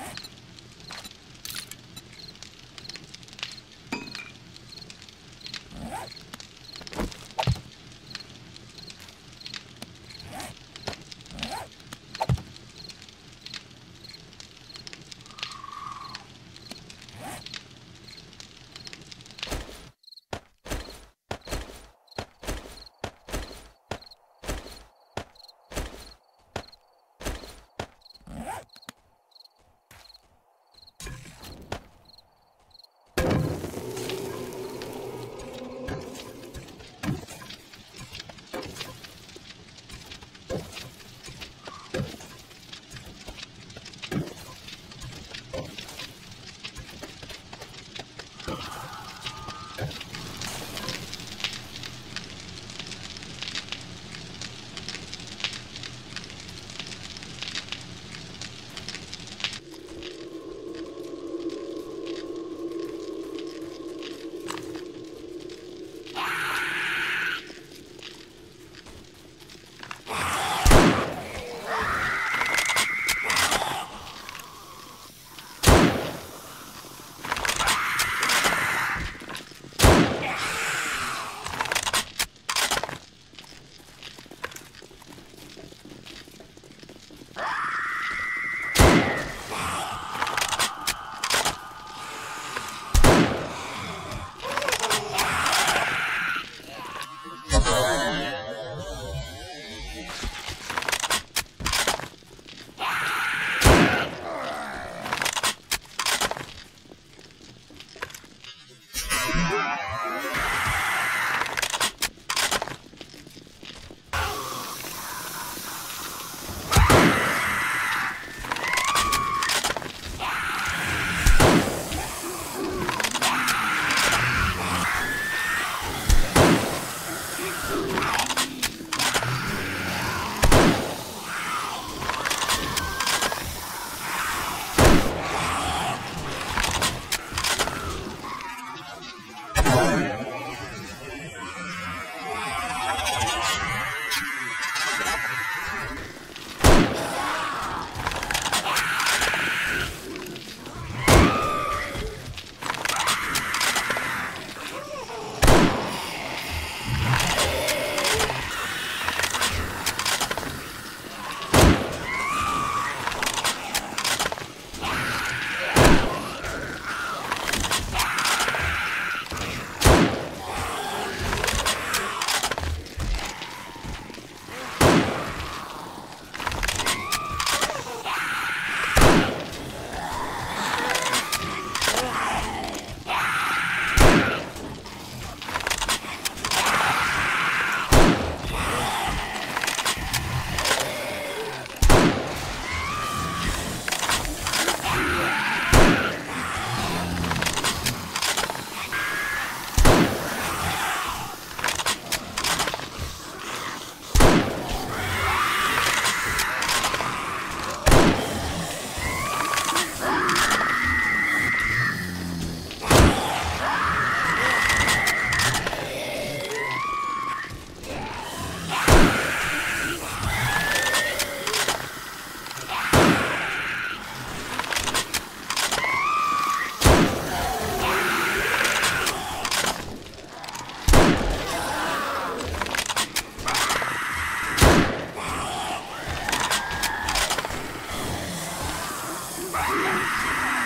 Yes. Ah!